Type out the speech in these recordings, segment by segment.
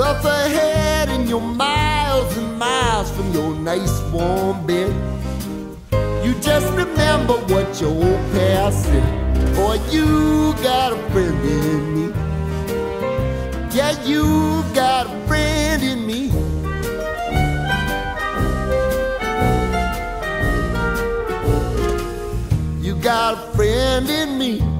rough ahead and you're miles and miles from your nice warm bed. You just remember what your old past said. Boy, you got a friend in me. Yeah, you got a friend in me. You got a friend in me.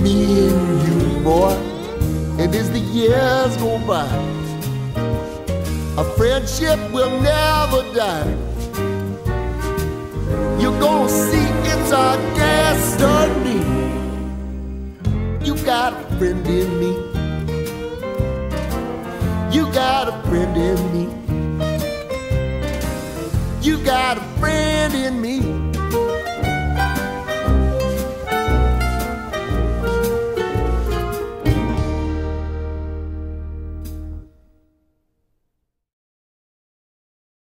Me and you, boy. And as the years go by, our friendship will never die. You're gonna see it's our destiny. You got a friend in me. You got a friend in me. You got a friend in me.